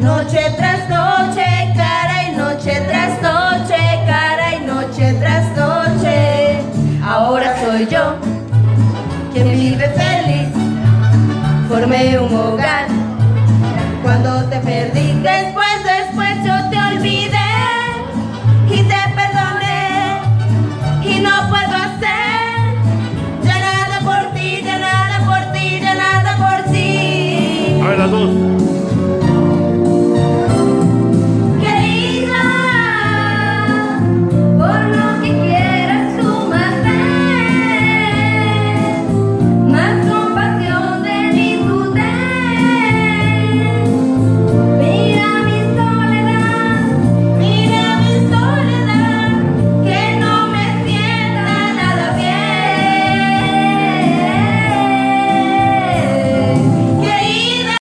Noche tras noche, cara y noche tras noche, cara y noche tras noche. Ahora soy yo quien vive feliz. Formé un hogar cuando te perdí después.